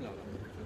秒了。